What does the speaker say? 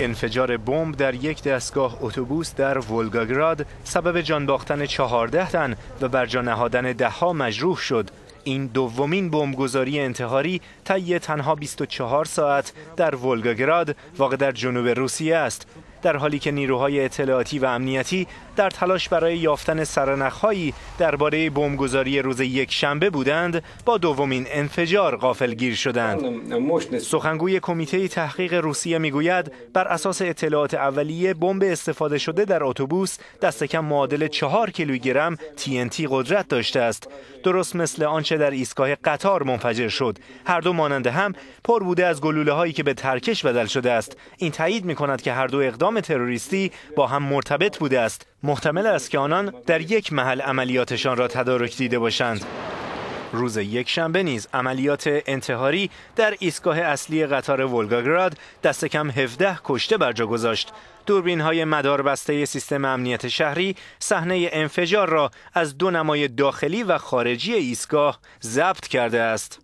انفجار بمب در یک دستگاه اتوبوس در ولگاگراد سبب جان باختن 14 تن و بر جا نهادن دهها مجروح شد. این دومین بمبگذاری انتحاری طی تنها 24 ساعت در ولگاگراد واقع در جنوب روسیه است. در حالی که نیروهای اطلاعاتی و امنیتی در تلاش برای یافتن سرنخهایی درباره بمبگذاری روز یک شنبه بودند با دومین انفجار غافلگیر شدند. سخنگوی کمیته تحقیق روسیه می‌گوید بر اساس اطلاعات اولیه بمب استفاده شده در اتوبوس دست کم معادل چهار کیلوگرم TNT قدرت داشته است. درست مثل آنچه در ایستگاه قطار منفجر شد. هر دو ماننده هم پر بوده از گلوله هایی که به ترکش بدل شده است. این تایید می کند که هر دو اقدام تروریستی با هم مرتبط بوده است محتمل است که آنان در یک محل عملیاتشان را تدارک دیده باشند روز یک شنبه نیز عملیات انتحاری در ایستگاه اصلی قطار ولگاگراد دست کم 17 کشته بر جا گذاشت. دوربین های مدار بسته سیستم امنیت شهری صحنه انفجار را از دو نمای داخلی و خارجی ایستگاه ضبط کرده است.